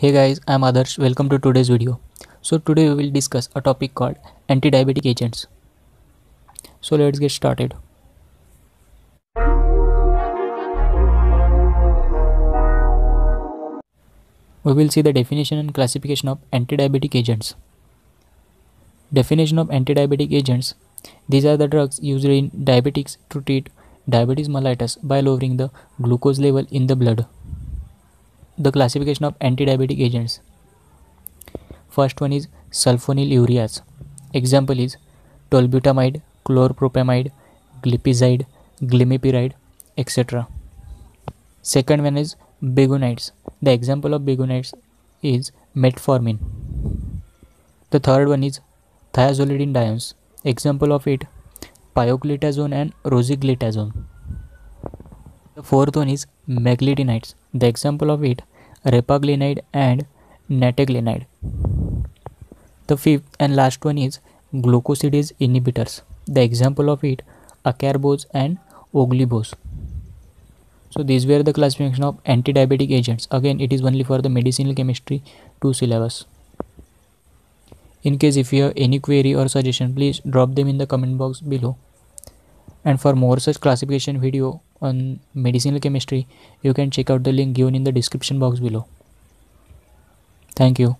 Hey guys, I'm Adarsh. Welcome to today's video. So today we will discuss a topic called anti-diabetic agents. So let's get started. We will see the definition and classification of anti-diabetic agents. Definition of anti-diabetic agents. These are the drugs used in diabetics to treat diabetes mellitus by lowering the glucose level in the blood the classification of anti-diabetic agents. First one is sulfonylureas. Example is tolbutamide, chlorpropamide glipizide, glimepiride, etc. Second one is biguanides. The example of biguanides is metformin. The third one is thiazolidinediones. Example of it pioglitazone and rosiglitazone. The fourth one is meglitinides. The example of it repaglinide and nateglinide. The fifth and last one is glucosidase inhibitors. The example of it acarbose and voglibose. So these were the classification of anti-diabetic agents. Again, it is only for the medicinal chemistry 2 syllabus. In case if you have any query or suggestion, please drop them in the comment box below. And for more such classification video, on medicinal chemistry you can check out the link given in the description box below. Thank you